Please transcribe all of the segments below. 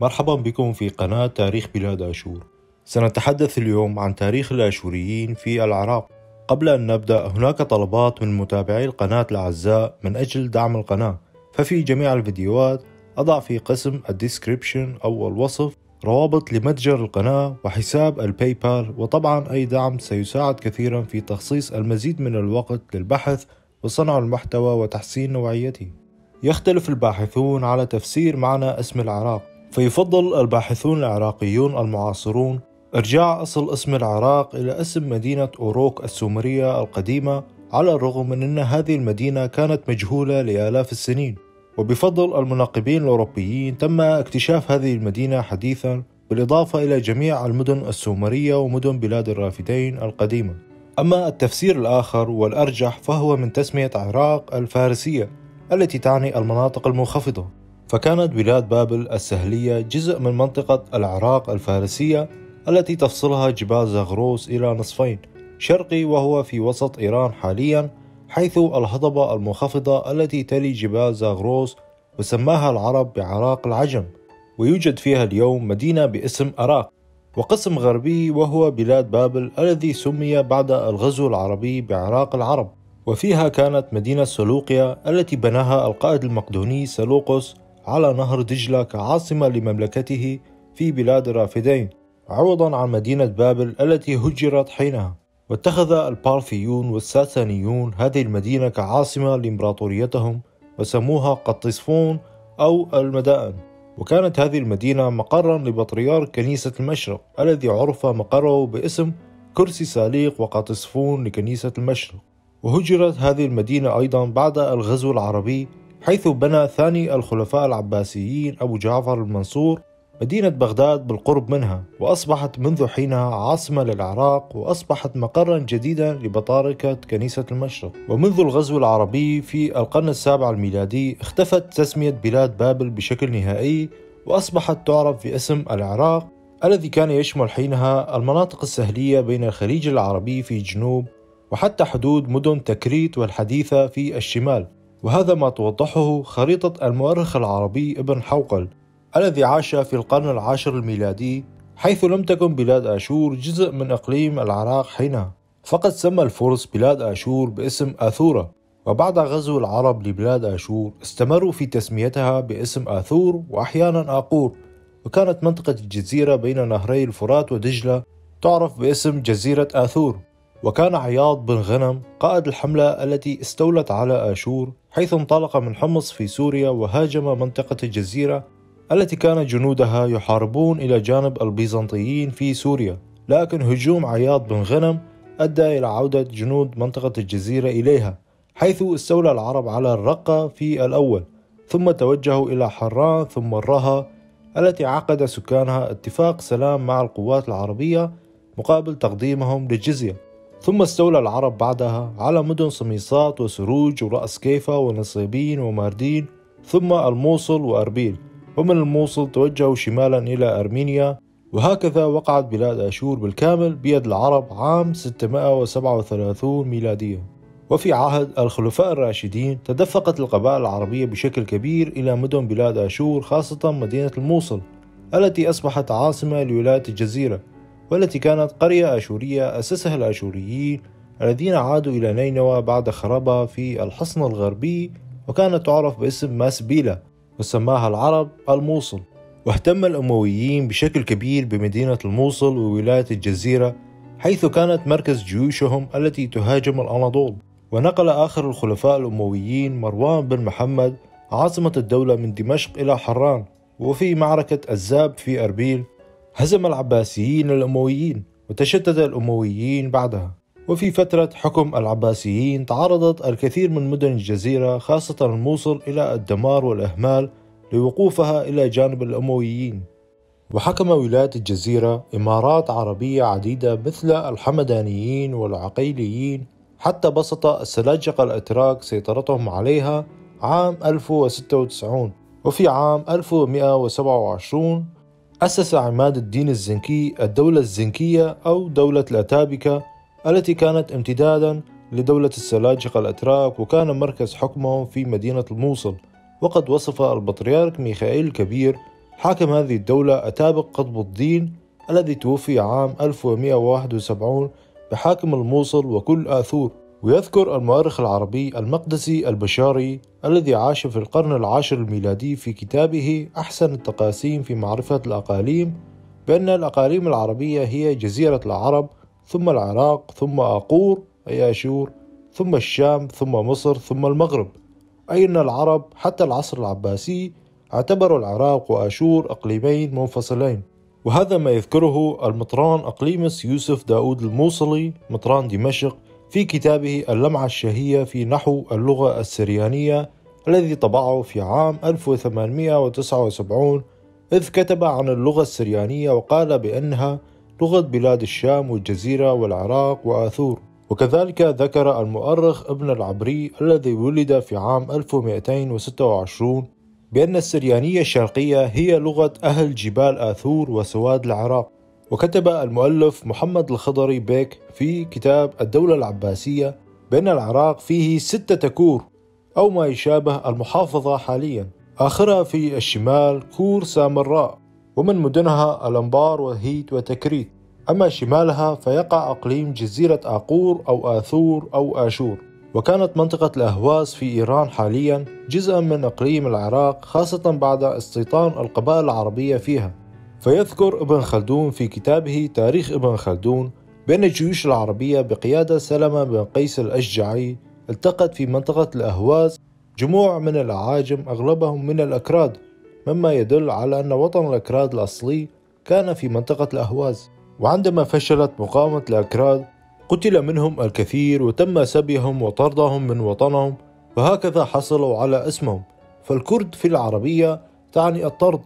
مرحبا بكم في قناة تاريخ بلاد آشور. سنتحدث اليوم عن تاريخ الآشوريين في العراق. قبل أن نبدأ هناك طلبات من متابعي القناة الأعزاء من أجل دعم القناة. ففي جميع الفيديوهات أضع في قسم ال description أو الوصف روابط لمتجر القناة وحساب الباي بال وطبعا أي دعم سيساعد كثيرا في تخصيص المزيد من الوقت للبحث وصنع المحتوى وتحسين نوعيته. يختلف الباحثون على تفسير معنى اسم العراق. فيفضل الباحثون العراقيون المعاصرون إرجاع أصل اسم العراق إلى اسم مدينة أوروك السومرية القديمة على الرغم من أن هذه المدينة كانت مجهولة لآلاف السنين. وبفضل المناقبين الأوروبيين تم اكتشاف هذه المدينة حديثا بالإضافة إلى جميع المدن السومرية ومدن بلاد الرافدين القديمة. أما التفسير الآخر والأرجح فهو من تسمية عراق الفارسية التي تعني المناطق المنخفضة. فكانت بلاد بابل السهلية جزء من منطقة العراق الفارسية التي تفصلها جبال زغروس إلى نصفين شرقي وهو في وسط إيران حاليا حيث الهضبة المنخفضة التي تلي جبال زاغروس وسماها العرب بعراق العجم ويوجد فيها اليوم مدينة باسم أراق وقسم غربي وهو بلاد بابل الذي سمي بعد الغزو العربي بعراق العرب. وفيها كانت مدينة سلوقيا التي بناها القائد المقدوني سلوقس على نهر دجلة كعاصمة لمملكته في بلاد الرافدين عوضا عن مدينة بابل التي هجرت حينها. واتخذ البارثيون والساسانيون هذه المدينة كعاصمة لإمبراطوريتهم وسموها قطيصفون أو المدائن. وكانت هذه المدينة مقرا لبطريرك كنيسة المشرق الذي عرف مقره باسم كرسي ساليق وقطيصفون لكنيسة المشرق. وهجرت هذه المدينة أيضا بعد الغزو العربي حيث بنى ثاني الخلفاء العباسيين أبو جعفر المنصور مدينة بغداد بالقرب منها وأصبحت منذ حينها عاصمة للعراق وأصبحت مقرا جديدا لبطاركة كنيسة المشرق. ومنذ الغزو العربي في القرن السابع الميلادي اختفت تسمية بلاد بابل بشكل نهائي وأصبحت تعرف باسم العراق الذي كان يشمل حينها المناطق السهلية بين الخليج العربي في الجنوب وحتى حدود مدن تكريت والحديثة في الشمال. وهذا ما توضحه خريطة المؤرخ العربي ابن حوقل الذي عاش في القرن العاشر الميلادي حيث لم تكن بلاد آشور جزء من إقليم العراق حينها. فقد سمى الفرس بلاد آشور باسم آثورة وبعد غزو العرب لبلاد آشور استمروا في تسميتها باسم آثور وأحيانا آقور. وكانت منطقة الجزيرة بين نهري الفرات ودجلة تعرف باسم جزيرة آثور. وكان عياض بن غنم قائد الحملة التي استولت على آشور حيث انطلق من حمص في سوريا وهاجم منطقة الجزيرة التي كان جنودها يحاربون إلى جانب البيزنطيين في سوريا. لكن هجوم عياض بن غنم أدى إلى عودة جنود منطقة الجزيرة إليها حيث استولى العرب على الرقة في الأول ثم توجهوا إلى حران ثم الرها التي عقد سكانها اتفاق سلام مع القوات العربية مقابل تقديمهم للجزية ثم استولى العرب بعدها على مدن صميصات وسروج ورأس كيفة ونصيبين وماردين ثم الموصل وأربيل. ومن الموصل توجهوا شمالا إلى أرمينيا وهكذا وقعت بلاد أشور بالكامل بيد العرب عام 637 ميلادية. وفي عهد الخلفاء الراشدين تدفقت القبائل العربية بشكل كبير إلى مدن بلاد أشور خاصة مدينة الموصل التي أصبحت عاصمة لولاية الجزيرة. والتي كانت قرية أشورية أسسها الأشوريين الذين عادوا إلى نينوى بعد خرابها في الحصن الغربي وكانت تعرف باسم ماسبيلا وسماها العرب الموصل. واهتم الأمويين بشكل كبير بمدينة الموصل وولاية الجزيرة حيث كانت مركز جيوشهم التي تهاجم الأناضول. ونقل آخر الخلفاء الأمويين مروان بن محمد عاصمة الدولة من دمشق إلى حران وفي معركة الزاب في أربيل هزم العباسيين الأمويين وتشتت الأمويين بعدها. وفي فترة حكم العباسيين تعرضت الكثير من مدن الجزيرة خاصة الموصل إلى الدمار والإهمال لوقوفها إلى جانب الأمويين. وحكم ولاية الجزيرة إمارات عربية عديدة مثل الحمدانيين والعقيليين حتى بسط السلاجقة الأتراك سيطرتهم عليها عام 1096 وفي عام 1127 أسس عماد الدين الزنكي الدولة الزنكية أو دولة الأتابكة التي كانت امتدادا لدولة السلاجقة الأتراك وكان مركز حكمهم في مدينة الموصل. وقد وصف البطريرك ميخائيل الكبير حاكم هذه الدولة أتابق قطب الدين الذي توفي عام 1171 بحاكم الموصل وكل آثور. ويذكر المؤرخ العربي المقدسي البشاري الذي عاش في القرن العاشر الميلادي في كتابه أحسن التقاسيم في معرفة الأقاليم بأن الأقاليم العربية هي جزيرة العرب ثم العراق ثم آقور أي أشور ثم الشام ثم مصر ثم المغرب. أي أن العرب حتى العصر العباسي اعتبروا العراق وآشور أقليمين منفصلين. وهذا ما يذكره المطران أقليمس يوسف داود الموصلي مطران دمشق في كتابه اللمعة الشهية في نحو اللغة السريانية الذي طبعه في عام 1879 إذ كتب عن اللغة السريانية وقال بأنها لغة بلاد الشام والجزيرة والعراق وآثور. وكذلك ذكر المؤرخ ابن العبري الذي ولد في عام 1226 بأن السريانية الشرقية هي لغة أهل جبال آثور وسواد العراق. وكتب المؤلف محمد الخضري بيك في كتاب الدولة العباسية بأن العراق فيه ستة كور أو ما يشابه المحافظة حاليا. آخرها في الشمال كور سامراء ومن مدنها الأنبار وهيت وتكريت. أما شمالها فيقع أقليم جزيرة آقور أو آثور أو آشور. وكانت منطقة الأهواز في إيران حاليا جزءا من إقليم العراق خاصة بعد استيطان القبائل العربية فيها. فيذكر ابن خلدون في كتابه تاريخ ابن خلدون بأن الجيوش العربية بقيادة سلمة بن قيس الأشجعي التقت في منطقة الأهواز جموع من الأعاجم أغلبهم من الأكراد مما يدل على أن وطن الأكراد الأصلي كان في منطقة الأهواز. وعندما فشلت مقاومة الأكراد قتل منهم الكثير وتم سبيهم وطردهم من وطنهم وهكذا حصلوا على اسمهم. فالكرد في العربية تعني الطرد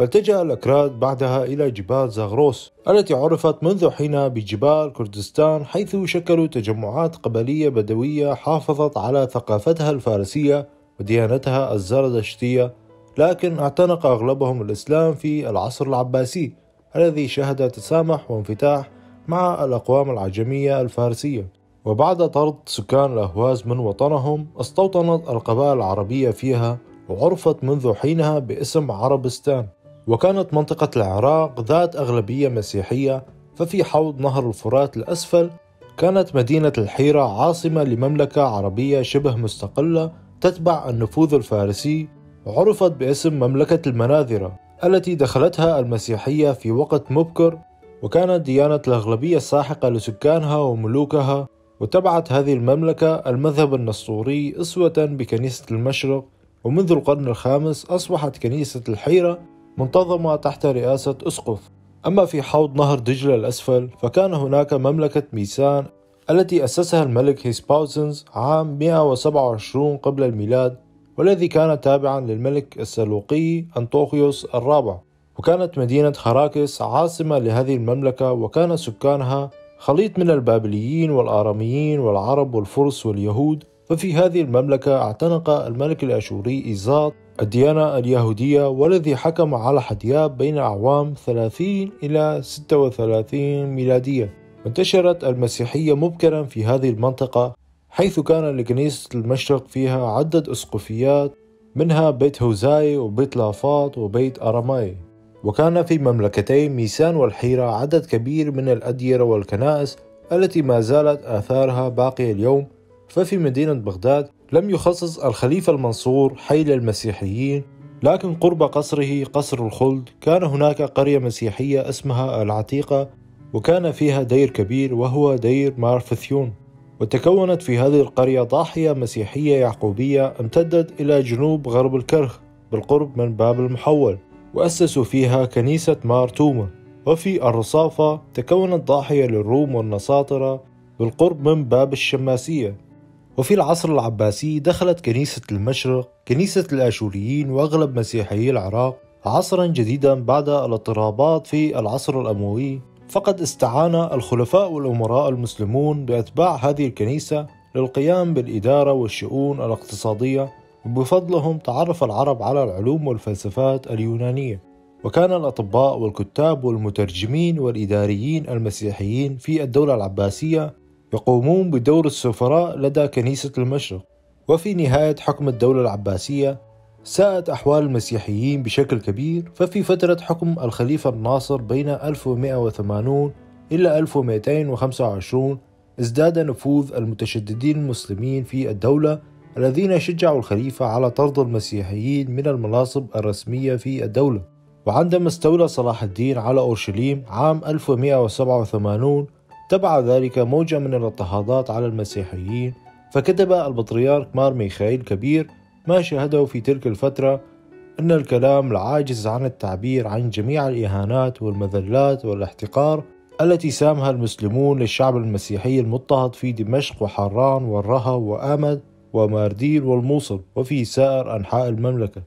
والتجأ الأكراد بعدها إلى جبال زاغروس التي عرفت منذ حين بجبال كردستان حيث شكلوا تجمعات قبلية بدوية حافظت على ثقافتها الفارسية وديانتها الزردشتية لكن اعتنق أغلبهم الإسلام في العصر العباسي الذي شهد تسامح وانفتاح مع الأقوام العجمية الفارسية. وبعد طرد سكان الأهواز من وطنهم استوطنت القبائل العربية فيها وعرفت منذ حينها باسم عربستان. وكانت منطقة العراق ذات أغلبية مسيحية ففي حوض نهر الفرات الأسفل كانت مدينة الحيرة عاصمة لمملكة عربية شبه مستقلة تتبع النفوذ الفارسي وعرفت باسم مملكة المناذرة التي دخلتها المسيحية في وقت مبكر وكانت ديانة الأغلبية الساحقة لسكانها وملوكها وتبعت هذه المملكة المذهب النسطوري أسوة بكنيسة المشرق ومنذ القرن الخامس أصبحت كنيسة الحيرة منتظمة تحت رئاسة أسقف أما في حوض نهر دجلة الأسفل فكان هناك مملكة ميسان التي أسسها الملك هيسباوزنز عام 127 قبل الميلاد والذي كان تابعا للملك السلوقي أنطوخيوس الرابع. وكانت مدينة خراكس عاصمة لهذه المملكة وكان سكانها خليط من البابليين والآراميين والعرب والفرس واليهود. ففي هذه المملكة اعتنق الملك الأشوري إيزاط الديانة اليهودية والذي حكم على حدياب بين أعوام 30 إلى 36 ميلادية. وانتشرت المسيحية مبكرا في هذه المنطقة حيث كان لكنيسة المشرق فيها عدة أسقفيات منها بيت هوزاي وبيت لافاط وبيت أراماي. وكان في مملكتي ميسان والحيرة عدد كبير من الأديرة والكنائس التي ما زالت آثارها باقية اليوم. ففي مدينة بغداد لم يخصص الخليفة المنصور حي للمسيحيين لكن قرب قصره قصر الخلد كان هناك قرية مسيحية اسمها العتيقة وكان فيها دير كبير وهو دير مارفثيون. وتكونت في هذه القرية ضاحية مسيحية يعقوبية امتدت إلى جنوب غرب الكرخ بالقرب من باب المحول وأسسوا فيها كنيسة مار توما وفي الرصافة تكونت ضاحية للروم والنساطرة بالقرب من باب الشماسية. وفي العصر العباسي دخلت كنيسة المشرق كنيسة الآشوريين وأغلب مسيحيي العراق عصرا جديدا بعد الاضطرابات في العصر الأموي. فقد استعان الخلفاء والأمراء المسلمون بأتباع هذه الكنيسة للقيام بالإدارة والشؤون الاقتصادية وبفضلهم تعرف العرب على العلوم والفلسفات اليونانية. وكان الأطباء والكتاب والمترجمين والإداريين المسيحيين في الدولة العباسية يقومون بدور السفراء لدى كنيسة المشرق. وفي نهاية حكم الدولة العباسية ساءت أحوال المسيحيين بشكل كبير ففي فترة حكم الخليفة الناصر بين 1180 إلى 1225 ازداد نفوذ المتشددين المسلمين في الدولة الذين شجعوا الخليفة على طرد المسيحيين من المناصب الرسمية في الدولة. وعندما استولى صلاح الدين على أورشليم عام 1187 تبع ذلك موجة من الاضطهادات على المسيحيين فكتب البطريرك مار ميخائيل كبير ما شاهده في تلك الفترة أن الكلام العاجز عن التعبير عن جميع الإهانات والمذلات والاحتقار التي سامها المسلمون للشعب المسيحي المضطهد في دمشق وحران والرها وآمد ومارديل والموصل وفي سائر أنحاء المملكة.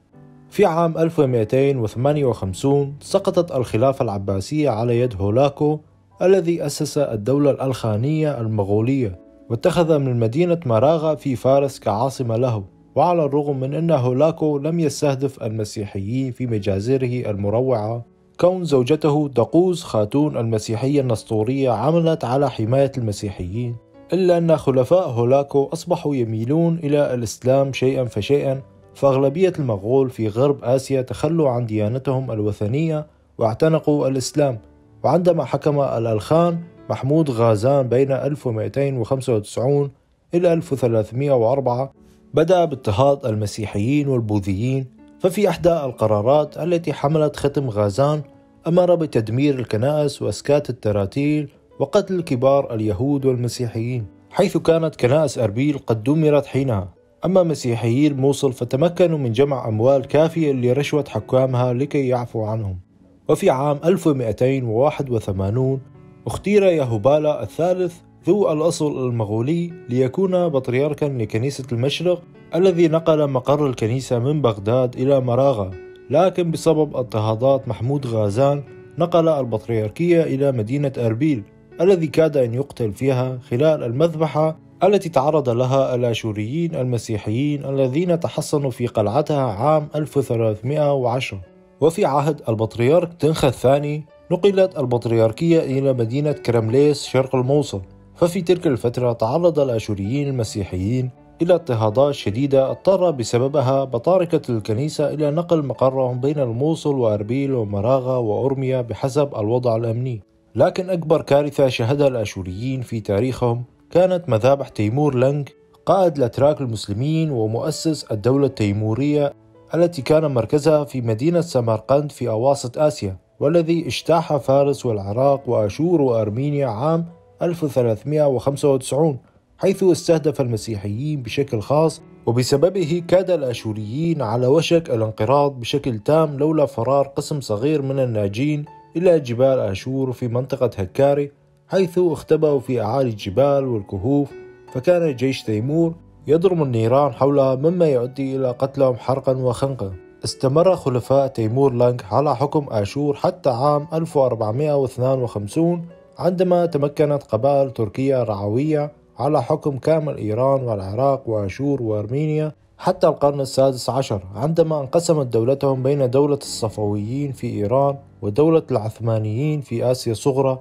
في عام 1258 سقطت الخلافة العباسية على يد هولاكو الذي أسس الدولة الألخانية المغولية واتخذ من مدينة مراغة في فارس كعاصمة له. وعلى الرغم من أن هولاكو لم يستهدف المسيحيين في مجازره المروعة كون زوجته دقوز خاتون المسيحية النسطورية عملت على حماية المسيحيين إلا أن خلفاء هولاكو أصبحوا يميلون إلى الإسلام شيئا فشيئا. فأغلبية المغول في غرب آسيا تخلوا عن ديانتهم الوثنية واعتنقوا الإسلام. وعندما حكم الألخان محمود غازان بين 1295 إلى 1304 بدأ باضطهاد المسيحيين والبوذيين ففي إحدى القرارات التي حملت ختم غازان أمر بتدمير الكنائس وإسكات التراتيل وقتل كبار اليهود والمسيحيين حيث كانت كنائس أربيل قد دمرت حينها. أما مسيحيي الموصل فتمكنوا من جمع أموال كافية لرشوة حكامها لكي يعفوا عنهم. وفي عام 1281 اختير يهوبالا الثالث ذو الأصل المغولي ليكون بطريركا لكنيسة المشرق الذي نقل مقر الكنيسة من بغداد إلى مراغة لكن بسبب اضطهادات محمود غازان نقل البطريركية إلى مدينة أربيل الذي كاد أن يقتل فيها خلال المذبحة التي تعرض لها الآشوريين المسيحيين الذين تحصنوا في قلعتها عام 1310 وفي عهد البطريرك تنخى الثاني نقلت البطريركية إلى مدينة كرمليس شرق الموصل. ففي تلك الفترة تعرض الآشوريين المسيحيين إلى اضطهادات شديدة اضطر بسببها بطاركة الكنيسة إلى نقل مقرهم بين الموصل وأربيل ومراغة وأرميا بحسب الوضع الأمني. لكن أكبر كارثة شهدها الآشوريين في تاريخهم كانت مذابح تيمور لنج قائد الأتراك المسلمين ومؤسس الدولة التيمورية التي كان مركزها في مدينة سمرقند في أواسط آسيا والذي اجتاح فارس والعراق وأشور وأرمينيا عام 1395 حيث استهدف المسيحيين بشكل خاص وبسببه كاد الأشوريين على وشك الانقراض بشكل تام لولا فرار قسم صغير من الناجين إلى جبال أشور في منطقة هكاري حيث اختبأوا في أعالي الجبال والكهوف فكان جيش تيمور يضرم النيران حولها مما يؤدي إلى قتلهم حرقا وخنقا. استمر خلفاء تيمور لانغ على حكم آشور حتى عام 1452 عندما تمكنت قبائل تركيا رعوية على حكم كامل إيران والعراق وأشور وأرمينيا حتى القرن السادس عشر عندما انقسمت دولتهم بين دولة الصفويين في إيران ودولة العثمانيين في آسيا الصغرى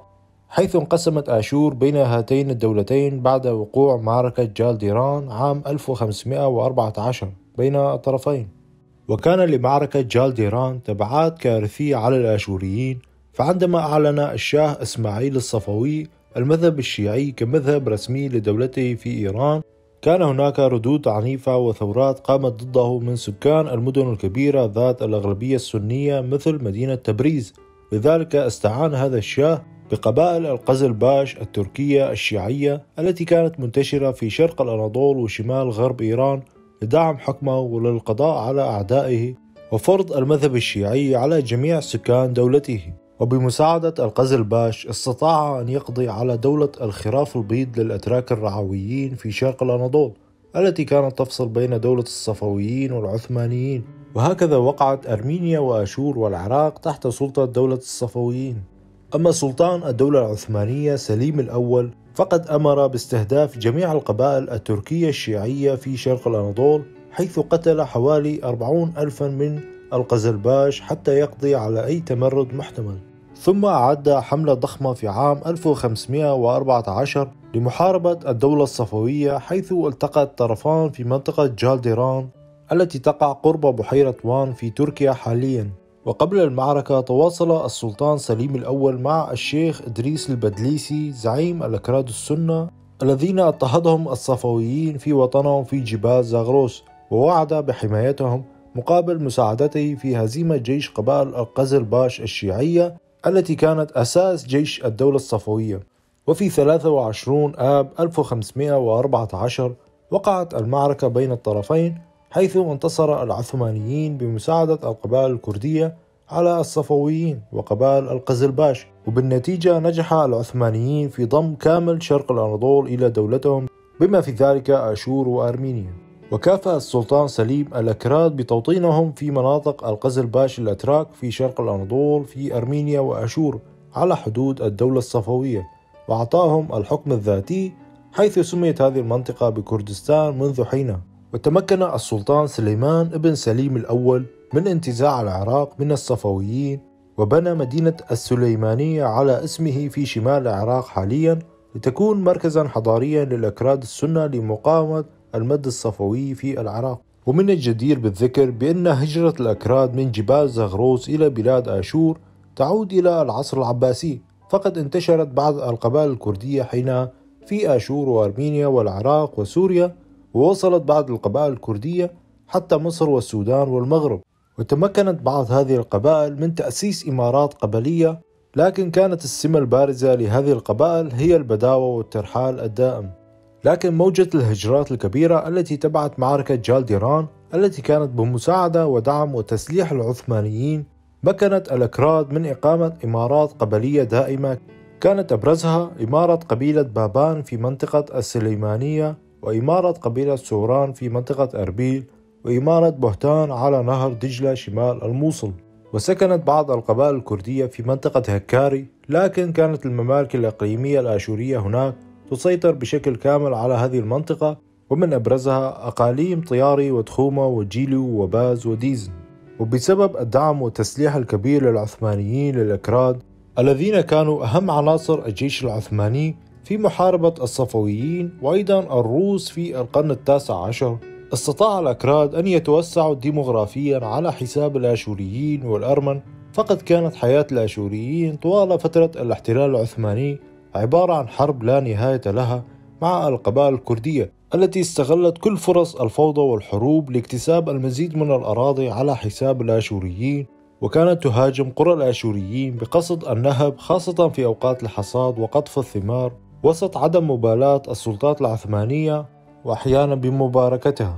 حيث انقسمت آشور بين هاتين الدولتين بعد وقوع معركة جالديران عام 1514 بين الطرفين. وكان لمعركة جالديران تبعات كارثية على الآشوريين فعندما أعلن الشاه إسماعيل الصفوي المذهب الشيعي كمذهب رسمي لدولته في إيران كان هناك ردود عنيفة وثورات قامت ضده من سكان المدن الكبيرة ذات الأغلبية السنية مثل مدينة تبريز. لذلك استعان هذا الشاه بقبائل القزل باش التركية الشيعية التي كانت منتشرة في شرق الأناضول وشمال غرب إيران لدعم حكمه وللقضاء على أعدائه وفرض المذهب الشيعي على جميع سكان دولته. وبمساعدة القزل باش استطاع أن يقضي على دولة الخراف البيض للأتراك الرعويين في شرق الأناضول التي كانت تفصل بين دولة الصفويين والعثمانيين. وهكذا وقعت أرمينيا وأشور والعراق تحت سلطة دولة الصفويين. أما سلطان الدولة العثمانية سليم الأول فقد أمر باستهداف جميع القبائل التركية الشيعية في شرق الأناضول حيث قتل حوالي أربعون ألفا من القزلباش حتى يقضي على أي تمرد محتمل. ثم أعد حملة ضخمة في عام 1514 لمحاربة الدولة الصفوية حيث التقى الطرفان في منطقة جالديران التي تقع قرب بحيرة وان في تركيا حاليا. وقبل المعركة تواصل السلطان سليم الأول مع الشيخ إدريس البدليسي زعيم الأكراد السنة الذين اضطهدهم الصفويين في وطنهم في جبال زاغروس ووعد بحمايتهم مقابل مساعدته في هزيمة جيش قبائل القزل باش الشيعية التي كانت أساس جيش الدولة الصفوية. وفي 23 آب 1514 وقعت المعركة بين الطرفين حيث انتصر العثمانيين بمساعدة القبائل الكردية على الصفويين وقبائل القزلباش. وبالنتيجة نجح العثمانيين في ضم كامل شرق الأناضول إلى دولتهم بما في ذلك آشور وأرمينيا. وكافأ السلطان سليم الأكراد بتوطينهم في مناطق القزلباش الأتراك في شرق الأناضول في أرمينيا وأشور على حدود الدولة الصفوية. وأعطاهم الحكم الذاتي حيث سميت هذه المنطقة بكردستان منذ حين وتمكن السلطان سليمان ابن سليم الأول من انتزاع العراق من الصفويين وبنى مدينة السليمانية على اسمه في شمال العراق حاليا لتكون مركزا حضاريا للأكراد السنة لمقاومة المد الصفوي في العراق. ومن الجدير بالذكر بأن هجرة الأكراد من جبال زغروس إلى بلاد آشور تعود إلى العصر العباسي. فقد انتشرت بعض القبائل الكردية حين في آشور وأرمينيا والعراق وسوريا ووصلت بعض القبائل الكردية حتى مصر والسودان والمغرب وتمكنت بعض هذه القبائل من تأسيس إمارات قبلية لكن كانت السمة البارزة لهذه القبائل هي البداوة والترحال الدائم. لكن موجة الهجرات الكبيرة التي تبعت معركة جالديران التي كانت بمساعدة ودعم وتسليح العثمانيين مكنت الأكراد من إقامة إمارات قبلية دائمة. كانت أبرزها إمارة قبيلة بابان في منطقة السليمانية وإمارة قبيلة سوران في منطقة أربيل وإمارة بهتان على نهر دجلة شمال الموصل. وسكنت بعض القبائل الكردية في منطقة هكاري لكن كانت الممالك الإقليمية الآشورية هناك تسيطر بشكل كامل على هذه المنطقة ومن أبرزها أقاليم طياري وتخومة وجيلو وباز وديزن. وبسبب الدعم والتسليح الكبير للعثمانيين للأكراد الذين كانوا أهم عناصر الجيش العثماني في محاربة الصفويين وأيضا الروس في القرن التاسع عشر. استطاع الأكراد أن يتوسعوا ديمغرافيا على حساب الآشوريين والأرمن فقد كانت حياة الآشوريين طوال فترة الاحتلال العثماني عبارة عن حرب لا نهاية لها مع القبائل الكردية التي استغلت كل فرص الفوضى والحروب لاكتساب المزيد من الأراضي على حساب الآشوريين وكانت تهاجم قرى الآشوريين بقصد النهب خاصة في أوقات الحصاد وقطف الثمار وسط عدم مبالاة السلطات العثمانية وأحيانا بمباركتها.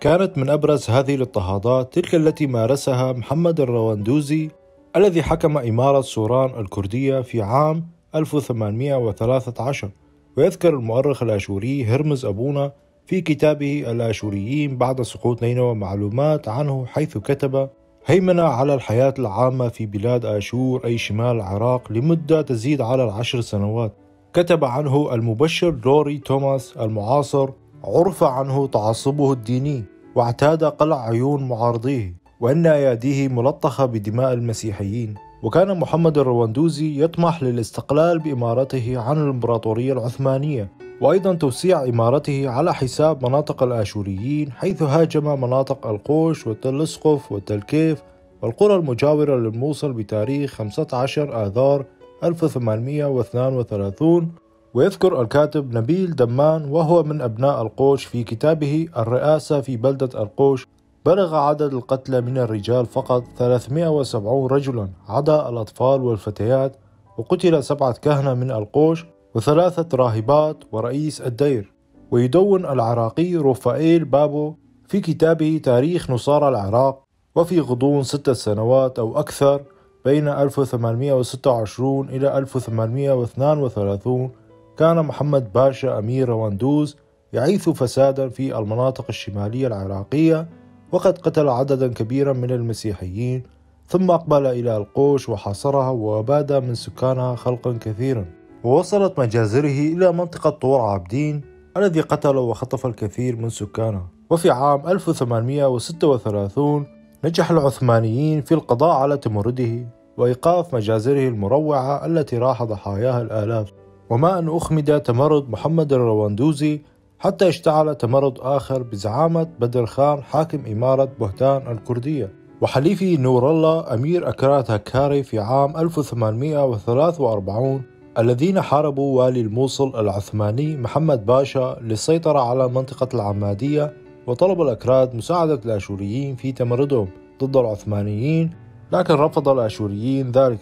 كانت من أبرز هذه الاضطهادات تلك التي مارسها محمد الرواندوزي الذي حكم إمارة سوران الكردية في عام 1813 ويذكر المؤرخ الآشوري هرمز أبونا في كتابه الآشوريين بعد سقوط نينوى معلومات عنه حيث كتب هيمن على الحياة العامة في بلاد آشور أي شمال العراق لمدة تزيد على العشر سنوات. كتب عنه المبشر لوري توماس المعاصر عرف عنه تعصبه الديني واعتاد قلع عيون معارضيه وأن أياديه ملطخة بدماء المسيحيين. وكان محمد الرواندوزي يطمح للاستقلال بإمارته عن الإمبراطورية العثمانية وأيضا توسيع إمارته على حساب مناطق الآشوريين حيث هاجم مناطق القوش والتل اسقف والتل كيف والقرى المجاورة للموصل بتاريخ 15 آذار 1832 ويذكر الكاتب نبيل دمان وهو من أبناء القوش في كتابه الرئاسة في بلدة القوش بلغ عدد القتلى من الرجال فقط 370 رجلا عدا الأطفال والفتيات وقتل سبعة كهنة من القوش وثلاثة راهبات ورئيس الدير. ويدون العراقي رفائيل بابو في كتابه تاريخ نصارى العراق وفي غضون ستة سنوات أو أكثر بين 1826 إلى 1832 كان محمد باشا أمير رواندوز يعيث فسادا في المناطق الشمالية العراقية وقد قتل عددا كبيرا من المسيحيين ثم أقبل إلى القوش وحاصرها وأباد من سكانها خلقا كثيرا. ووصلت مجازره إلى منطقة طور عابدين الذي قتل وخطف الكثير من سكانها وفي عام 1836 نجح العثمانيين في القضاء على تمرده وإيقاف مجازره المروعة التي راح ضحاياها الآلاف. وما أن أخمد تمرد محمد الرواندوزي حتى اشتعل تمرد آخر بزعامة بدر خان حاكم إمارة بهتان الكردية. وحليفه نور الله أمير أكراد هكاري في عام 1843 الذين حاربوا والي الموصل العثماني محمد باشا للسيطرة على منطقة العمادية وطلب الأكراد مساعدة الآشوريين في تمردهم ضد العثمانيين لكن رفض الآشوريين ذلك.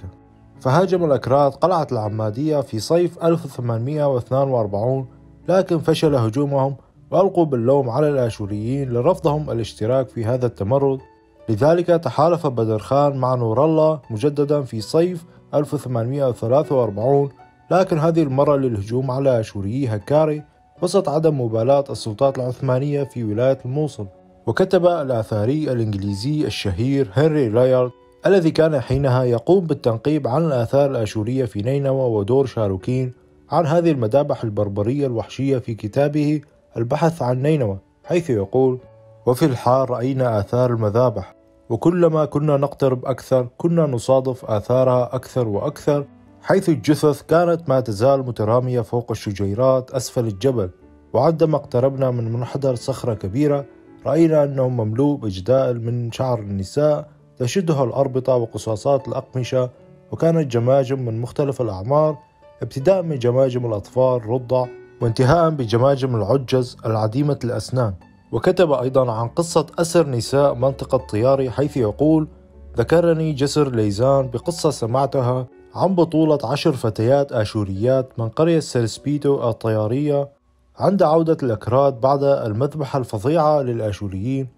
فهاجم الأكراد قلعة العمادية في صيف 1842 لكن فشل هجومهم وألقوا باللوم على الآشوريين لرفضهم الاشتراك في هذا التمرد. لذلك تحالف بدر خان مع نور الله مجددا في صيف 1843 لكن هذه المرة للهجوم على أشوريي هكاري وسط عدم مبالاة السلطات العثمانية في ولاية الموصل. وكتب الآثاري الإنجليزي الشهير هنري لايارد الذي كان حينها يقوم بالتنقيب عن الآثار الآشورية في نينوى ودور شاروكين عن هذه المذابح البربرية الوحشية في كتابه البحث عن نينوى حيث يقول وفي الحال رأينا آثار المذابح وكلما كنا نقترب أكثر كنا نصادف آثارها أكثر وأكثر حيث الجثث كانت ما تزال مترامية فوق الشجيرات أسفل الجبل وعندما اقتربنا من منحدر صخرة كبيرة رأينا أنه مملوء بجدائل من شعر النساء تشدها الأربطة وقصاصات الأقمشة وكانت جماجم من مختلف الأعمار ابتداء من جماجم الأطفال رضع وانتهاء بجماجم العجز العديمة الأسنان. وكتب أيضا عن قصة أسر نساء منطقة طياري حيث يقول ذكرني جسر ليزان بقصة سمعتها عن بطولة عشر فتيات آشوريات من قرية سيرسبيتو الطيارية عند عودة الأكراد بعد المذبحة الفظيعة للآشوريين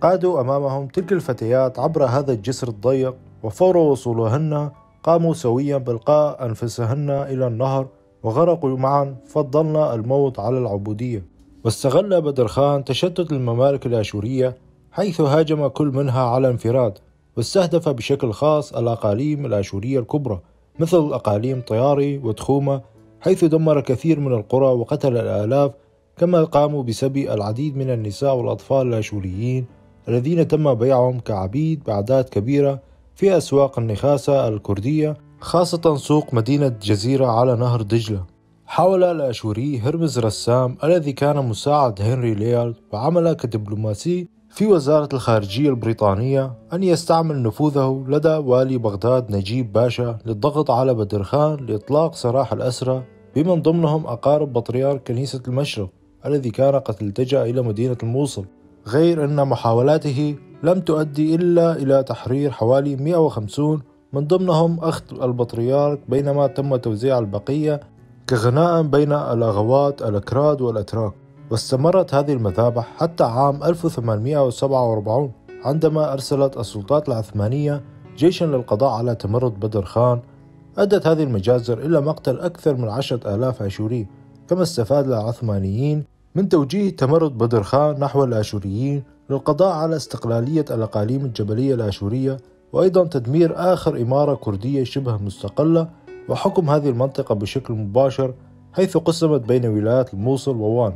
قادوا أمامهم تلك الفتيات عبر هذا الجسر الضيق وفور وصولهن قاموا سويا بإلقاء أنفسهن إلى النهر وغرقوا معا فضلنا الموت على العبودية. واستغل بدر خان تشتت الممالك الآشورية حيث هاجم كل منها على انفراد واستهدف بشكل خاص الأقاليم الآشورية الكبرى. مثل أقاليم طياري وتخومة حيث دمر الكثير من القرى وقتل الآلاف كما قاموا بسبي العديد من النساء والأطفال الآشوريين الذين تم بيعهم كعبيد بأعداد كبيرة في أسواق النخاسة الكردية خاصة سوق مدينة جزيرة على نهر دجلة. حاول الأشوري هرمز رسام الذي كان مساعد هنري ليارد وعمل كدبلوماسي في وزارة الخارجية البريطانية أن يستعمل نفوذه لدى والي بغداد نجيب باشا للضغط على بدر خان لإطلاق سراح الأسرى بمن ضمنهم أقارب بطريرك كنيسة المشرق الذي كان قد التجأ إلى مدينة الموصل. غير أن محاولاته لم تؤدي إلا إلى تحرير حوالي 150 من ضمنهم أخت البطريرك بينما تم توزيع البقية كغناء بين الأغوات الأكراد والأتراك. واستمرت هذه المذابح حتى عام 1847 عندما أرسلت السلطات العثمانية جيشا للقضاء على تمرد بدر خان. أدت هذه المجازر إلى مقتل أكثر من عشرة آلاف آشوري كما استفاد العثمانيين من توجيه تمرد بدر خان نحو الآشوريين للقضاء على استقلالية الأقاليم الجبلية الآشورية وأيضا تدمير آخر إمارة كردية شبه مستقلة وحكم هذه المنطقة بشكل مباشر حيث قسمت بين ولايات الموصل ووان.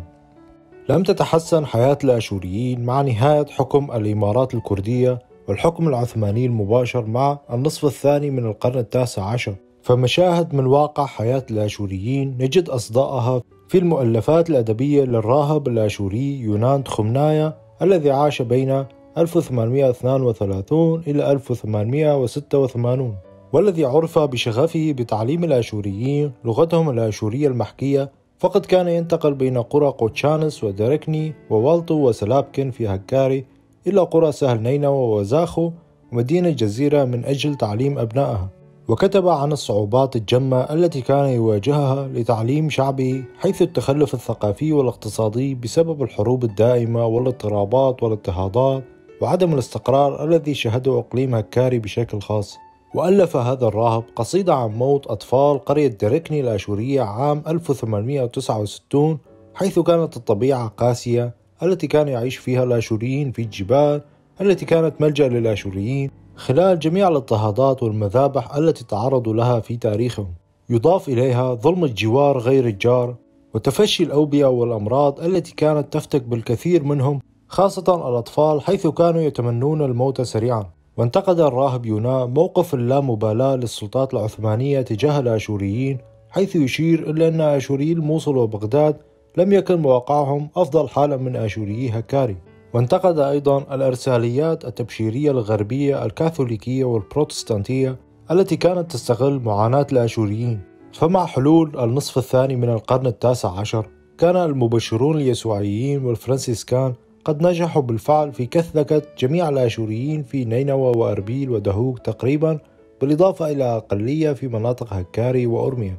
لم تتحسن حياة الآشوريين مع نهاية حكم الإمارات الكردية والحكم العثماني المباشر مع النصف الثاني من القرن التاسع عشر. فمشاهد من واقع حياة الآشوريين نجد أصداءها في المؤلفات الأدبية للراهب الآشوري يونان خمنايا الذي عاش بين 1832 إلى 1886 والذي عرف بشغفه بتعليم الآشوريين لغتهم الآشورية المحكية فقد كان ينتقل بين قرى قوتشانس ودركني ووالتو وسلابكن في هكاري إلى قرى سهل نينوى وزاخو ومدينة جزيرة من أجل تعليم أبنائها. وكتب عن الصعوبات الجمة التي كان يواجهها لتعليم شعبه حيث التخلف الثقافي والاقتصادي بسبب الحروب الدائمة والاضطرابات والاضطهادات وعدم الاستقرار الذي شهده إقليم هكاري بشكل خاص. وألف هذا الراهب قصيدة عن موت أطفال قرية ديركني الآشورية عام 1869 حيث كانت الطبيعة قاسية التي كان يعيش فيها الآشوريين في الجبال التي كانت ملجأ للآشوريين خلال جميع الاضطهادات والمذابح التي تعرضوا لها في تاريخهم. يضاف إليها ظلم الجوار غير الجار وتفشي الأوبئة والأمراض التي كانت تفتك بالكثير منهم خاصة الأطفال حيث كانوا يتمنون الموت سريعا. وانتقد الراهب يونا موقف اللامبالاة للسلطات العثمانية تجاه الآشوريين حيث يشير إلى أن آشوري الموصل وبغداد لم يكن مواقعهم أفضل حالا من آشوريي هكاري. وانتقد أيضا الإرساليات التبشيرية الغربية الكاثوليكية والبروتستانتية التي كانت تستغل معاناة الآشوريين. فمع حلول النصف الثاني من القرن التاسع عشر كان المبشرون اليسوعيين والفرنسيسكان قد نجحوا بالفعل في كثلكة جميع الآشوريين في نينوى وأربيل ودهوك تقريبا بالإضافة إلى أقلية في مناطق هكاري وأرميا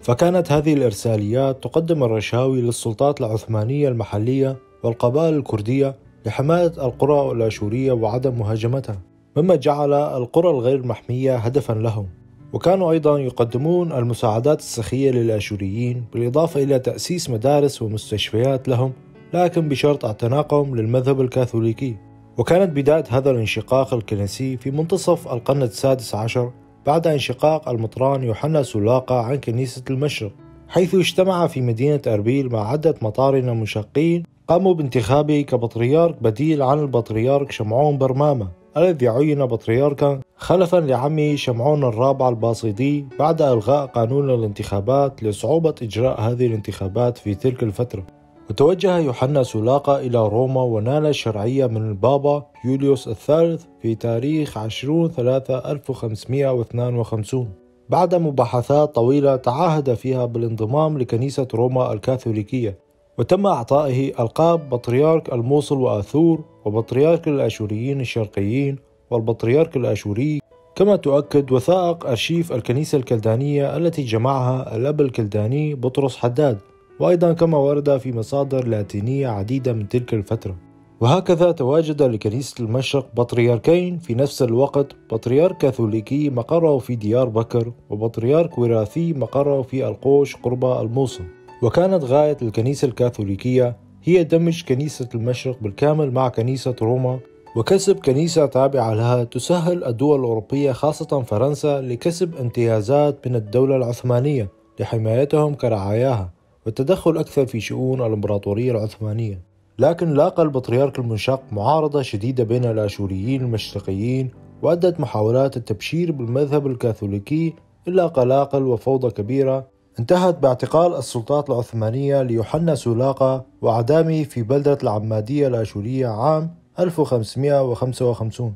فكانت هذه الإرساليات تقدم الرشاوي للسلطات العثمانية المحلية والقبائل الكردية لحماية القرى الآشورية وعدم مهاجمتها مما جعل القرى الغير محمية هدفا لهم. وكانوا أيضا يقدمون المساعدات السخية للآشوريين بالإضافة إلى تأسيس مدارس ومستشفيات لهم لكن بشرط اعتناقهم للمذهب الكاثوليكي. وكانت بداية هذا الانشقاق الكنسي في منتصف القرن السادس عشر بعد انشقاق المطران يوحنا سلاقة عن كنيسة المشرق حيث اجتمع في مدينة أربيل مع عدة مطارنة منشقين قاموا بانتخابه كبطريرك بديل عن البطريرك شمعون برمامة الذي عين بطريركا خلفا لعمه شمعون الرابع الباصيدي بعد إلغاء قانون الانتخابات لصعوبة إجراء هذه الانتخابات في تلك الفترة. وتوجه يوحنا سولاقة إلى روما ونال الشرعية من البابا يوليوس الثالث في تاريخ 20 3 1552 بعد مباحثات طويلة تعهد فيها بالانضمام لكنيسة روما الكاثوليكية وتم إعطائه ألقاب بطريرك الموصل وآثور وبطريرك الآشوريين الشرقيين والبطريرك الآشوري كما تؤكد وثائق أرشيف الكنيسة الكلدانية التي جمعها الأب الكلداني بطرس حداد. وأيضا كما ورد في مصادر لاتينية عديدة من تلك الفترة. وهكذا تواجد لكنيسة المشرق بطريركين في نفس الوقت بطريرك كاثوليكي مقره في ديار بكر وبطريرك وراثي مقره في القوش قرب الموصل. وكانت غاية الكنيسة الكاثوليكية هي دمج كنيسة المشرق بالكامل مع كنيسة روما وكسب كنيسة تابعة لها تسهل الدول الأوروبية خاصة فرنسا لكسب امتيازات من الدولة العثمانية لحمايتهم كرعاياها. والتدخل أكثر في شؤون الإمبراطورية العثمانية. لكن لاقى البطريرك المنشق معارضة شديدة بين الآشوريين المشرقيين وأدت محاولات التبشير بالمذهب الكاثوليكي إلى قلاقل وفوضى كبيرة. انتهت باعتقال السلطات العثمانية ليوحنا سولاقة وإعدامه في بلدة العمادية الآشورية عام 1555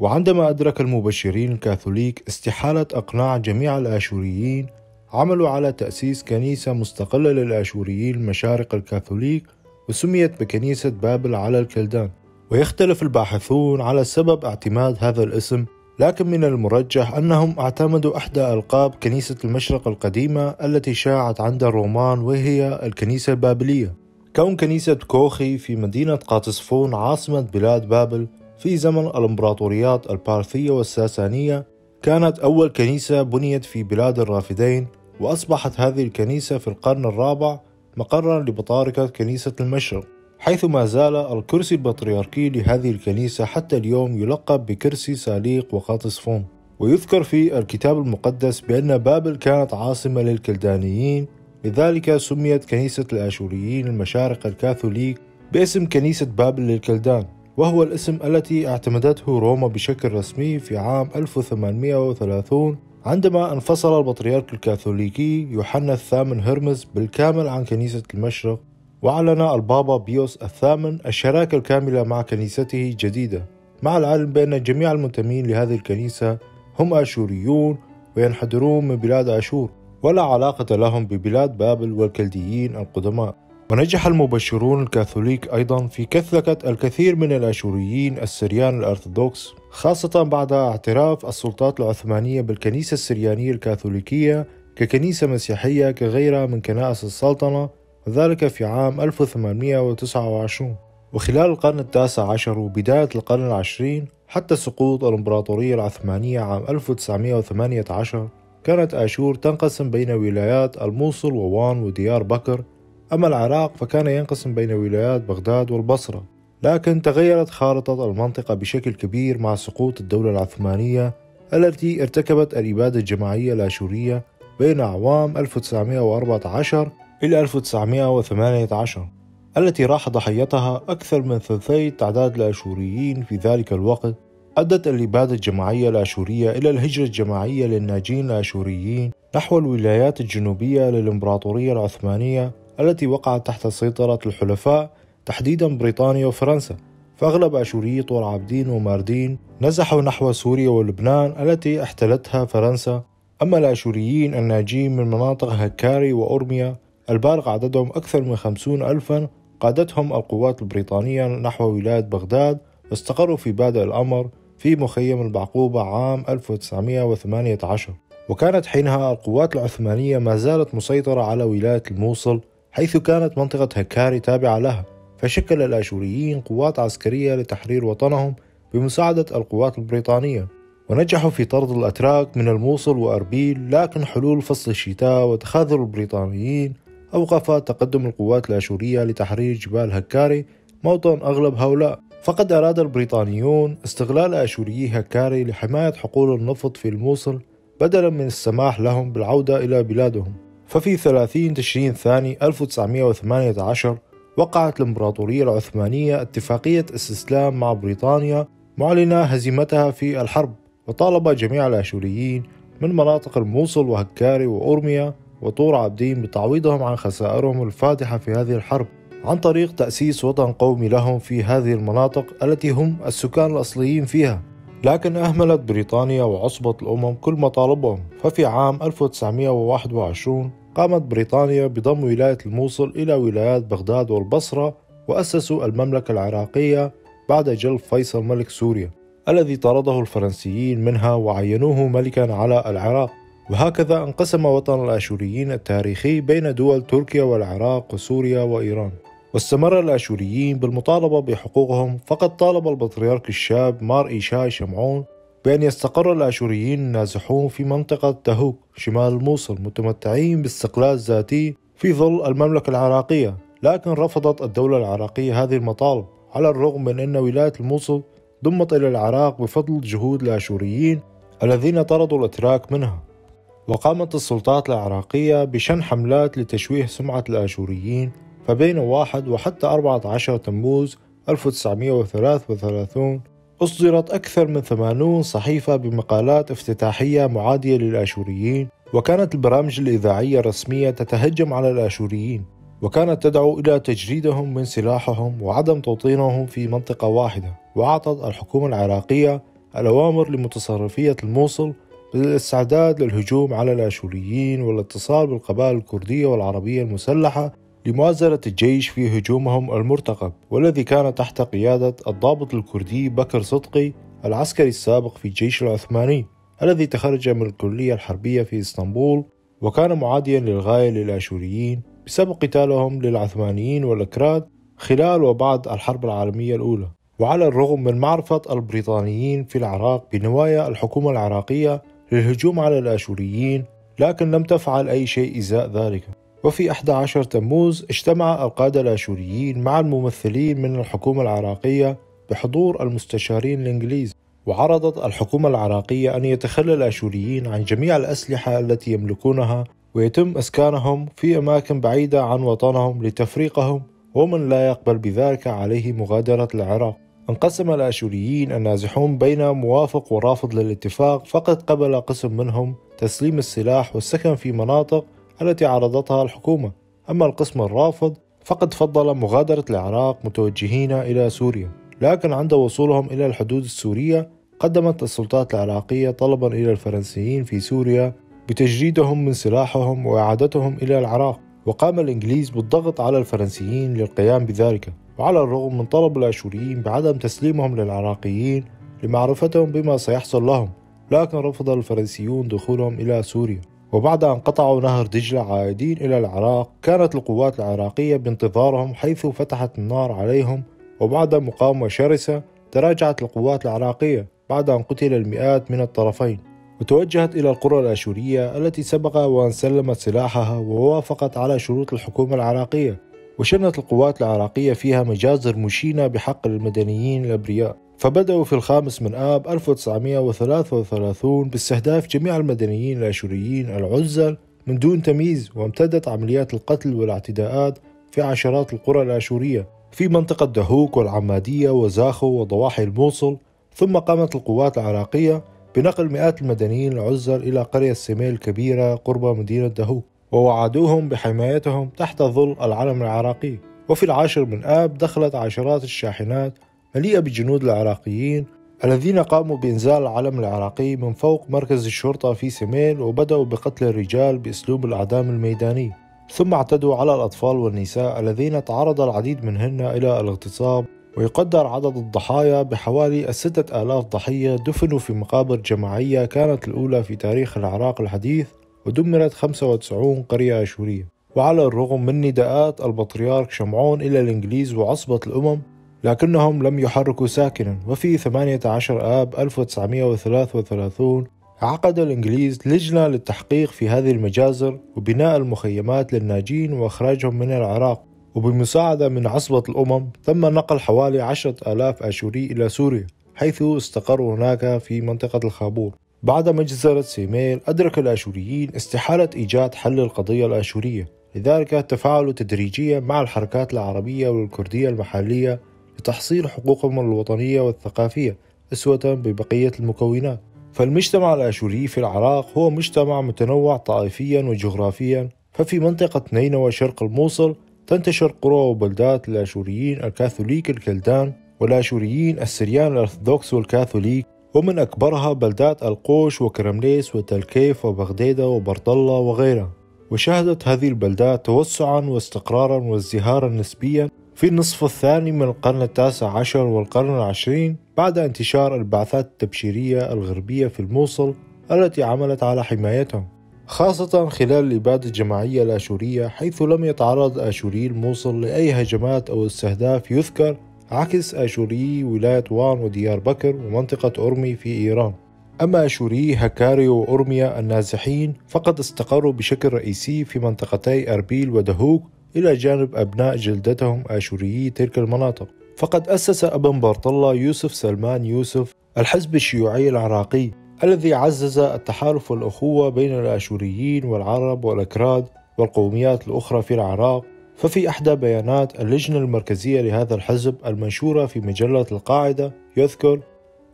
وعندما أدرك المبشرين الكاثوليك استحالة إقناع جميع الآشوريين عملوا على تأسيس كنيسة مستقلة للآشوريين المشارق الكاثوليك وسميت بكنيسة بابل على الكلدان. ويختلف الباحثون على سبب اعتماد هذا الاسم لكن من المرجح أنهم اعتمدوا إحدى ألقاب كنيسة المشرق القديمة التي شاعت عند الرومان وهي الكنيسة البابلية. كون كنيسة كوخي في مدينة قاطسفون عاصمة بلاد بابل في زمن الإمبراطوريات البارثية والساسانية كانت أول كنيسة بنيت في بلاد الرافدين وأصبحت هذه الكنيسة في القرن الرابع مقرا لبطاركة كنيسة المشرق حيث ما زال الكرسي البطريركي لهذه الكنيسة حتى اليوم يلقب بكرسي ساليق وقاطسفون ويذكر في الكتاب المقدس بأن بابل كانت عاصمة للكلدانيين لذلك سميت كنيسة الآشوريين المشارق الكاثوليك باسم كنيسة بابل للكلدان وهو الاسم التي اعتمدته روما بشكل رسمي في عام 1830 عندما انفصل البطريرك الكاثوليكي يوحنا الثامن هرمز بالكامل عن كنيسة المشرق وأعلن البابا بيوس الثامن الشراكة الكاملة مع كنيسته جديدة مع العلم بأن جميع المنتمين لهذه الكنيسة هم آشوريون وينحدرون من بلاد آشور ولا علاقة لهم ببلاد بابل والكلديين القدماء. ونجح المبشرون الكاثوليك أيضا في كثلكة الكثير من الآشوريين السريان الأرثوذكس. خاصة بعد اعتراف السلطات العثمانية بالكنيسة السريانية الكاثوليكية ككنيسة مسيحية كغيرها من كنائس السلطنة وذلك في عام 1829 وخلال القرن التاسع عشر وبداية القرن العشرين حتى سقوط الإمبراطورية العثمانية عام 1918 كانت آشور تنقسم بين ولايات الموصل ووان وديار بكر. أما العراق فكان ينقسم بين ولايات بغداد والبصرة. لكن تغيرت خارطة المنطقة بشكل كبير مع سقوط الدولة العثمانية التي ارتكبت الإبادة الجماعية الآشورية بين أعوام 1914 إلى 1918 التي راح ضحيتها أكثر من ثلثي تعداد الآشوريين في ذلك الوقت أدت الإبادة الجماعية الآشورية إلى الهجرة الجماعية للناجين الآشوريين نحو الولايات الجنوبية للإمبراطورية العثمانية التي وقعت تحت سيطرة الحلفاء تحديدا بريطانيا وفرنسا فأغلب أشوريي طور عابدين وماردين نزحوا نحو سوريا ولبنان التي احتلتها فرنسا. أما الأشوريين الناجين من مناطق هكاري وأورميا البالغ عددهم أكثر من خمسون ألفا قادتهم القوات البريطانية نحو ولاية بغداد واستقروا في بادئ الأمر في مخيم البعقوبة عام 1918 وكانت حينها القوات العثمانية ما زالت مسيطرة على ولاية الموصل حيث كانت منطقة هكاري تابعة لها. فشكل الآشوريين قوات عسكرية لتحرير وطنهم بمساعدة القوات البريطانية. ونجحوا في طرد الأتراك من الموصل وأربيل لكن حلول فصل الشتاء وتخاذل البريطانيين أوقف تقدم القوات الآشورية لتحرير جبال هكاري موطن أغلب هؤلاء. فقد أراد البريطانيون استغلال آشوريي هكاري لحماية حقول النفط في الموصل بدلا من السماح لهم بالعودة إلى بلادهم. ففي 30 تشرين ثاني 1918 وقعت الإمبراطورية العثمانية اتفاقية استسلام مع بريطانيا معلنة هزيمتها في الحرب وطالب جميع الآشوريين من مناطق الموصل وهكاري وأورميا وطور عابدين بتعويضهم عن خسائرهم الفادحة في هذه الحرب عن طريق تأسيس وطن قومي لهم في هذه المناطق التي هم السكان الأصليين فيها. لكن أهملت بريطانيا وعصبة الأمم كل مطالبهم ففي عام 1921 قامت بريطانيا بضم ولاية الموصل إلى ولايات بغداد والبصرة وأسسوا المملكة العراقية بعد جلب فيصل ملك سوريا الذي طرده الفرنسيين منها وعينوه ملكا على العراق. وهكذا انقسم وطن الآشوريين التاريخي بين دول تركيا والعراق وسوريا وإيران. واستمر الآشوريين بالمطالبة بحقوقهم فقد طالب البطريرك الشاب مار إيشاي شمعون بأن يستقر الآشوريين النازحون في منطقة دهوك شمال الموصل متمتعين باستقلال ذاتي في ظل المملكة العراقية. لكن رفضت الدولة العراقية هذه المطالب على الرغم من أن ولاية الموصل ضمت إلى العراق بفضل جهود الآشوريين الذين طردوا الأتراك منها. وقامت السلطات العراقية بشن حملات لتشويه سمعة الآشوريين فبين واحد وحتى 14 تموز 1933 أصدرت أكثر من 80 صحيفة بمقالات افتتاحية معادية للآشوريين وكانت البرامج الإذاعية الرسمية تتهجم على الآشوريين وكانت تدعو إلى تجريدهم من سلاحهم وعدم توطينهم في منطقة واحدة وأعطت الحكومة العراقية الأوامر لمتصرفية الموصل بالاستعداد للهجوم على الآشوريين والاتصال بالقبائل الكردية والعربية المسلحة لمؤازرة الجيش في هجومهم المرتقب والذي كان تحت قيادة الضابط الكردي بكر صدقي العسكري السابق في الجيش العثماني الذي تخرج من الكلية الحربية في إسطنبول وكان معاديا للغاية للآشوريين بسبب قتالهم للعثمانيين والأكراد خلال وبعد الحرب العالمية الأولى. وعلى الرغم من معرفة البريطانيين في العراق بنوايا الحكومة العراقية للهجوم على الآشوريين لكن لم تفعل أي شيء إزاء ذلك. وفي 11 تموز اجتمع القادة الآشوريين مع الممثلين من الحكومة العراقية بحضور المستشارين الإنجليز. وعرضت الحكومة العراقية أن يتخلى الآشوريين عن جميع الأسلحة التي يملكونها ويتم إسكانهم في أماكن بعيدة عن وطنهم لتفريقهم ومن لا يقبل بذلك عليه مغادرة العراق. انقسم الآشوريين النازحون بين موافق ورافض للاتفاق فقد قبل قسم منهم تسليم السلاح والسكن في مناطق التي عرضتها الحكومة. أما القسم الرافض فقد فضل مغادرة العراق متوجهين إلى سوريا. لكن عند وصولهم إلى الحدود السورية قدمت السلطات العراقية طلبا إلى الفرنسيين في سوريا بتجريدهم من سلاحهم وإعادتهم إلى العراق. وقام الإنجليز بالضغط على الفرنسيين للقيام بذلك. وعلى الرغم من طلب الآشوريين بعدم تسليمهم للعراقيين لمعرفتهم بما سيحصل لهم لكن رفض الفرنسيون دخولهم إلى سوريا. وبعد أن قطعوا نهر دجلة عائدين إلى العراق كانت القوات العراقية بانتظارهم حيث فتحت النار عليهم وبعد مقاومة شرسة تراجعت القوات العراقية بعد أن قتل المئات من الطرفين. وتوجهت إلى القرى الآشورية التي سبق وأن سلمت سلاحها ووافقت على شروط الحكومة العراقية. وشنت القوات العراقية فيها مجازر مشينة بحق المدنيين الأبرياء. فبدأوا في الخامس من آب 1933 باستهداف جميع المدنيين الآشوريين العزل من دون تمييز وامتدت عمليات القتل والاعتداءات في عشرات القرى الآشورية في منطقة دهوك والعمادية وزاخو وضواحي الموصل ثم قامت القوات العراقية بنقل مئات المدنيين العزل إلى قرية سميل الكبيرة قرب مدينة دهوك ووعدوهم بحمايتهم تحت ظل العلم العراقي. وفي العاشر من آب دخلت عشرات الشاحنات مليئة بالجنود العراقيين الذين قاموا بإنزال العلم العراقي من فوق مركز الشرطة في سميل وبدأوا بقتل الرجال بأسلوب الإعدام الميداني؟ ثم اعتدوا على الأطفال والنساء الذين تعرض العديد منهن إلى الاغتصاب ويقدر عدد الضحايا بحوالي الستة آلاف ضحية دفنوا في مقابر جماعية كانت الأولى في تاريخ العراق الحديث ودمرت 95 قرية أشورية. وعلى الرغم من نداءات البطريرك شمعون إلى الإنجليز وعصبة الأمم لكنهم لم يحركوا ساكنا. وفي 18 آب 1933 عقد الإنجليز لجنة للتحقيق في هذه المجازر وبناء المخيمات للناجين وإخراجهم من العراق. وبمساعدة من عصبة الأمم تم نقل حوالي عشرة آلاف آشوري إلى سوريا حيث استقروا هناك في منطقة الخابور. بعد مجزرة سيميل أدرك الآشوريين استحالة إيجاد حل القضية الآشورية. لذلك تفاعلوا تدريجيا مع الحركات العربية والكردية المحلية لتحصيل حقوقهم الوطنية والثقافية أسوة ببقية المكونات. فالمجتمع الآشوري في العراق هو مجتمع متنوع طائفيا وجغرافيا ففي منطقة نينوى شرق الموصل تنتشر قرى وبلدات الآشوريين الكاثوليك الكلدان والآشوريين السريان الأرثوذكس والكاثوليك ومن أكبرها بلدات القوش وكرمليس وتلكيف وبغديدة وبرطلة وغيرها. وشهدت هذه البلدات توسعا واستقرارا وازدهارا نسبيا في النصف الثاني من القرن التاسع عشر والقرن العشرين بعد انتشار البعثات التبشيرية الغربية في الموصل التي عملت على حمايتهم خاصة خلال الإبادة الجماعية الآشورية حيث لم يتعرض آشوري الموصل لأي هجمات أو استهداف يذكر عكس آشوري ولاية وان وديار بكر ومنطقة أورمي في إيران. أما آشوري هكاري وأورميا النازحين فقد استقروا بشكل رئيسي في منطقتي أربيل ودهوك إلى جانب أبناء جلدتهم آشوريي تلك المناطق. فقد أسس أبن بارطلة يوسف سلمان يوسف الحزب الشيوعي العراقي الذي عزز التحالف والأخوة بين الآشوريين والعرب والأكراد والقوميات الأخرى في العراق. ففي إحدى بيانات اللجنة المركزية لهذا الحزب المنشورة في مجلة القاعدة يذكر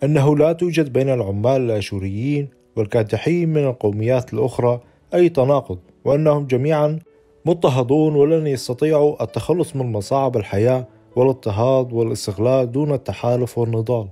أنه لا توجد بين العمال الآشوريين والكادحين من القوميات الأخرى أي تناقض وأنهم جميعا مضطهدون ولن يستطيعوا التخلص من مصاعب الحياة والاضطهاد والاستغلال دون التحالف والنضال.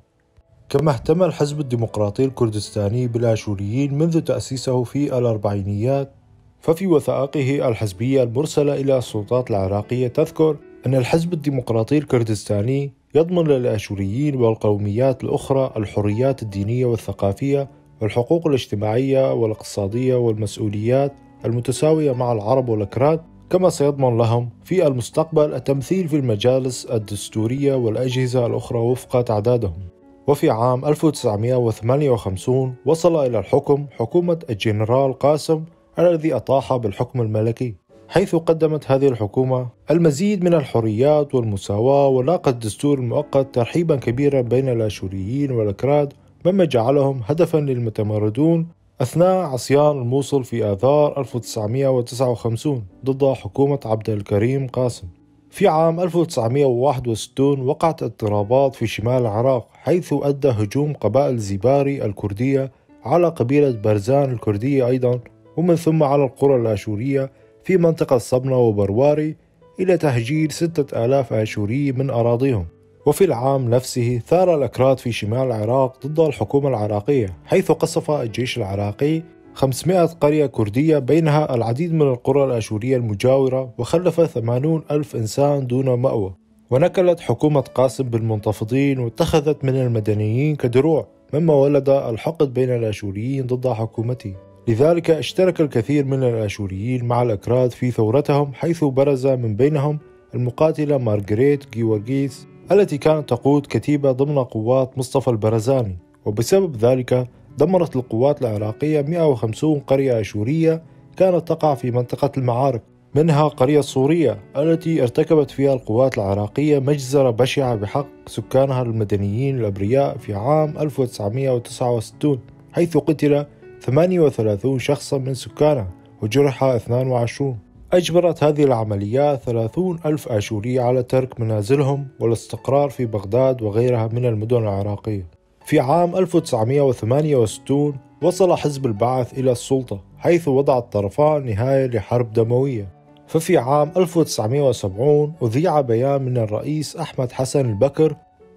كما اهتم الحزب الديمقراطي الكردستاني بالآشوريين منذ تأسيسه في الأربعينيات ففي وثائقه الحزبية المرسلة إلى السلطات العراقية تذكر أن الحزب الديمقراطي الكردستاني يضمن للآشوريين والقوميات الأخرى الحريات الدينية والثقافية والحقوق الاجتماعية والاقتصادية والمسؤوليات المتساوية مع العرب والأكراد كما سيضمن لهم في المستقبل التمثيل في المجالس الدستورية والأجهزة الأخرى وفق تعدادهم. وفي عام 1958 وصل إلى الحكم حكومة الجنرال قاسم الذي أطاح بالحكم الملكي. حيث قدمت هذه الحكومة المزيد من الحريات والمساواة ولاقى الدستور المؤقت ترحيبا كبيرا بين الآشوريين والأكراد مما جعلهم هدفا للمتمردون أثناء عصيان الموصل في آذار 1959 ضد حكومة عبد الكريم قاسم. في عام 1961 وقعت اضطرابات في شمال العراق حيث أدى هجوم قبائل زيباري الكردية على قبيلة برزان الكردية أيضا ومن ثم على القرى الآشورية في منطقة صبنة وبرواري إلى تهجير ستة آلاف آشوري من أراضيهم. وفي العام نفسه ثار الأكراد في شمال العراق ضد الحكومة العراقية حيث قصف الجيش العراقي 500 قرية كردية بينها العديد من القرى الأشورية المجاورة وخلف 80 ألف إنسان دون مأوى. ونكلت حكومة قاسم بالمنتفضين واتخذت من المدنيين كدروع مما ولد الحقد بين الأشوريين ضد حكومته. لذلك اشترك الكثير من الأشوريين مع الأكراد في ثورتهم حيث برز من بينهم المقاتلة مارغريت جيورغيس التي كانت تقود كتيبة ضمن قوات مصطفى البرزاني وبسبب ذلك دمرت القوات العراقية 150 قرية أشورية كانت تقع في منطقة المعارك منها قرية صورية التي ارتكبت فيها القوات العراقية مجزرة بشعة بحق سكانها المدنيين الأبرياء في عام 1969 حيث قتل 38 شخصا من سكانها وجرح 22 أجبرت هذه العمليات 30 ألف آشوري على ترك منازلهم والاستقرار في بغداد وغيرها من المدن العراقية. في عام 1968 وصل حزب البعث إلى السلطة حيث وضع الطرفان نهاية لحرب دموية. ففي عام 1970 أذيع بيان من الرئيس أحمد حسن البكر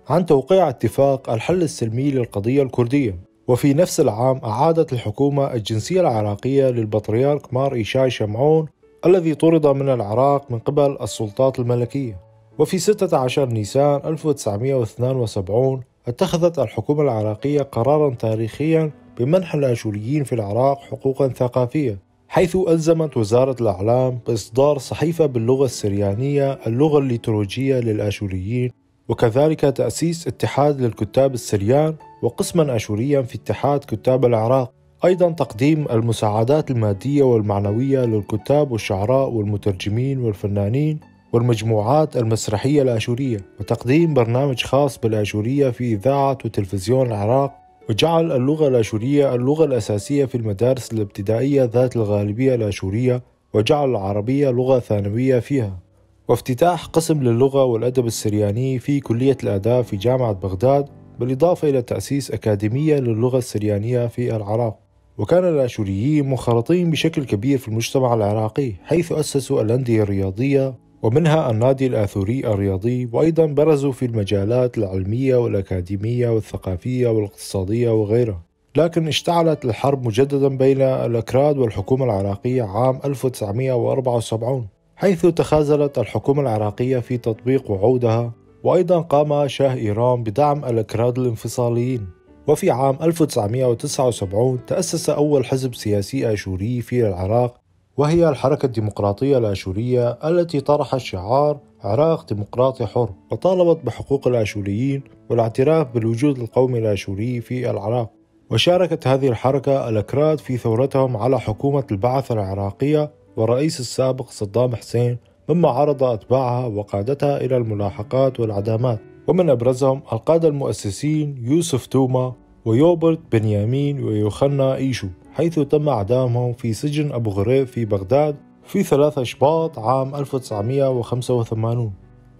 عن توقيع اتفاق الحل السلمي للقضية الكردية. وفي نفس العام أعادت الحكومة الجنسية العراقية للبطريرك مار إيشاي شمعون الذي طرد من العراق من قبل السلطات الملكية. وفي 16 نيسان 1972 اتخذت الحكومة العراقية قرارا تاريخيا بمنح الآشوريين في العراق حقوقا ثقافية حيث ألزمت وزارة الإعلام بإصدار صحيفة باللغة السريانية اللغة الليتورجية للآشوريين وكذلك تأسيس اتحاد للكتاب السريان وقسما أشوريا في اتحاد كتاب العراق. أيضا تقديم المساعدات المادية والمعنوية للكتاب والشعراء والمترجمين والفنانين والمجموعات المسرحية الآشورية وتقديم برنامج خاص بالآشورية في إذاعة وتلفزيون العراق وجعل اللغة الآشورية اللغة الأساسية في المدارس الابتدائية ذات الغالبية الآشورية وجعل العربية لغة ثانوية فيها. وافتتاح قسم للغة والأدب السرياني في كلية الآداب في جامعة بغداد بالإضافة إلى تأسيس أكاديمية للغة السريانية في العراق. وكان الآشوريين منخرطين بشكل كبير في المجتمع العراقي حيث أسسوا الأندية الرياضية ومنها النادي الآثوري الرياضي وأيضا برزوا في المجالات العلمية والأكاديمية والثقافية والاقتصادية وغيرها. لكن اشتعلت الحرب مجددا بين الأكراد والحكومة العراقية عام 1974 حيث تخاذلت الحكومة العراقية في تطبيق وعودها وأيضا قام شاه إيران بدعم الأكراد الانفصاليين. وفي عام 1979 تأسس أول حزب سياسي آشوري في العراق وهي الحركة الديمقراطية الآشورية التي طرحت شعار عراق ديمقراطي حر وطالبت بحقوق الآشوريين والاعتراف بالوجود القومي الآشوري في العراق. وشاركت هذه الحركة الأكراد في ثورتهم على حكومة البعث العراقية والرئيس السابق صدام حسين مما عرض أتباعها وقادتها إلى الملاحقات والعدامات. ومن أبرزهم القادة المؤسسين يوسف توما ويوبرت بنيامين ويوخنا إيشو حيث تم إعدامهم في سجن أبو غريب في بغداد في 3 شباط عام 1985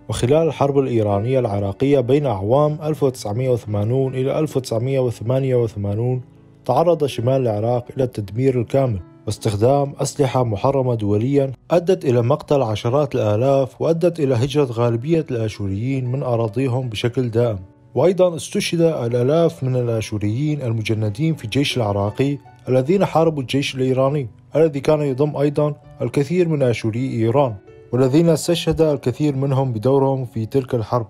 وخلال الحرب الإيرانية العراقية بين أعوام 1980 إلى 1988 تعرض شمال العراق إلى التدمير الكامل واستخدام أسلحة محرمة دوليا أدت إلى مقتل عشرات الآلاف وأدت إلى هجرة غالبية الآشوريين من أراضيهم بشكل دائم. وأيضا استشهد الآلاف من الآشوريين المجندين في الجيش العراقي الذين حاربوا الجيش الإيراني الذي كان يضم أيضا الكثير من آشوري إيران والذين استشهد الكثير منهم بدورهم في تلك الحرب.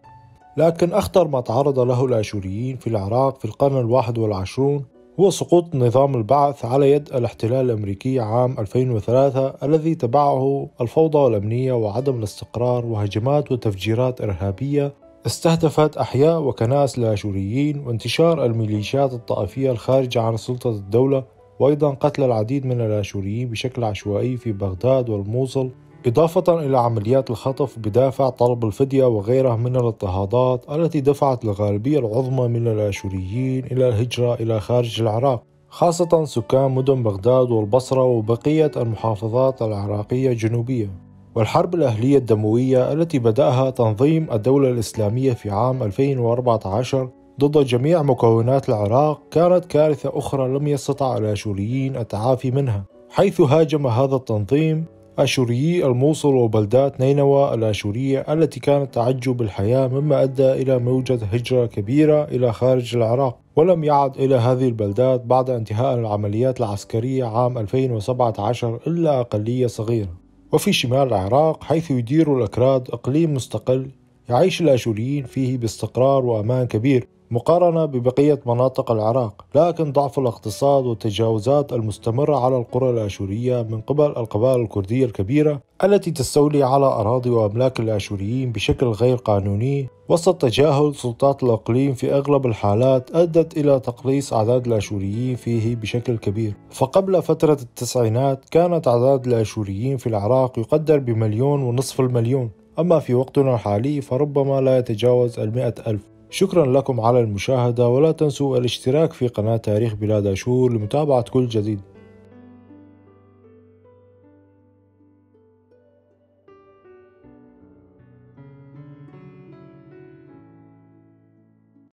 لكن أخطر ما تعرض له الآشوريين في العراق في القرن الواحد والعشرون هو سقوط نظام البعث على يد الاحتلال الأمريكي عام 2003 الذي تبعه الفوضى والأمنية وعدم الاستقرار وهجمات وتفجيرات إرهابية استهدفت أحياء وكنائس الآشوريين وانتشار الميليشيات الطائفية الخارجة عن سلطة الدولة وأيضا قتل العديد من الآشوريين بشكل عشوائي في بغداد والموصل إضافة إلى عمليات الخطف بدافع طلب الفدية وغيرها من الاضطهادات التي دفعت الغالبية العظمى من الآشوريين إلى الهجرة إلى خارج العراق خاصة سكان مدن بغداد والبصرة وبقية المحافظات العراقية الجنوبية. والحرب الأهلية الدموية التي بدأها تنظيم الدولة الإسلامية في عام 2014 ضد جميع مكونات العراق كانت كارثة أخرى لم يستطع الآشوريين التعافي منها حيث هاجم هذا التنظيم آشوريي الموصل وبلدات نينوى الآشورية التي كانت تعج بالحياة مما أدى إلى موجة هجرة كبيرة إلى خارج العراق ولم يعد إلى هذه البلدات بعد انتهاء العمليات العسكرية عام 2017 إلا أقلية صغيرة. وفي شمال العراق حيث يدير الأكراد إقليم مستقل يعيش الآشوريين فيه باستقرار وأمان كبير. مقارنة ببقية مناطق العراق لكن ضعف الاقتصاد والتجاوزات المستمرة على القرى الآشورية من قبل القبائل الكردية الكبيرة التي تستولي على أراضي وأملاك الآشوريين بشكل غير قانوني وسط تجاهل سلطات الإقليم في أغلب الحالات أدت إلى تقليص أعداد الآشوريين فيه بشكل كبير. فقبل فترة التسعينات كانت أعداد الآشوريين في العراق يقدر بمليون ونصف المليون. أما في وقتنا الحالي فربما لا يتجاوز المئة ألف. شكرا لكم على المشاهدة ولا تنسوا الاشتراك في قناة تاريخ بلاد أشور لمتابعة كل جديد.